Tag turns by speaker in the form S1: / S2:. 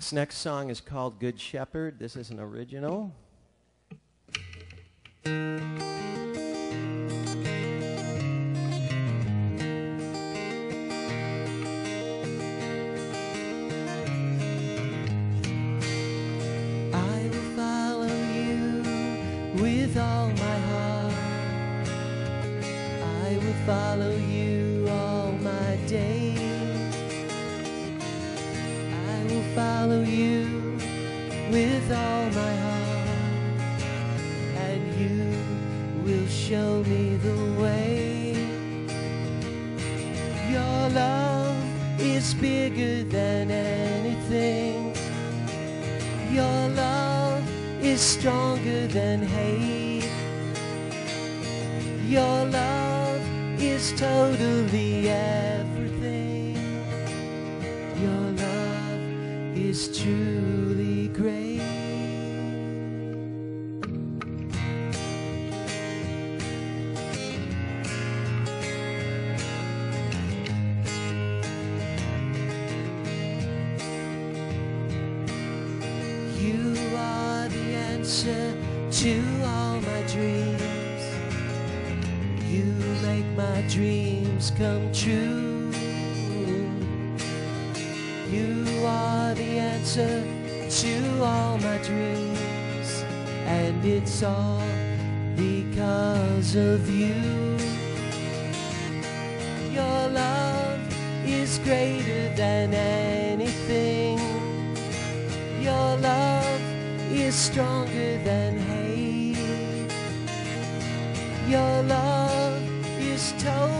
S1: This next song is called Good Shepherd. This is an original. I will follow you with all my heart. I will follow you with all my heart, and you will show me the way. Your love is bigger than anything. Your love is stronger than hate. Your love is totally everything. Your is truly great. You are the answer to all my dreams. You make my dreams come true. You are the answer to all my dreams, and it's all because of you. Your love is greater than anything. Your love is stronger than hate. Your love is totally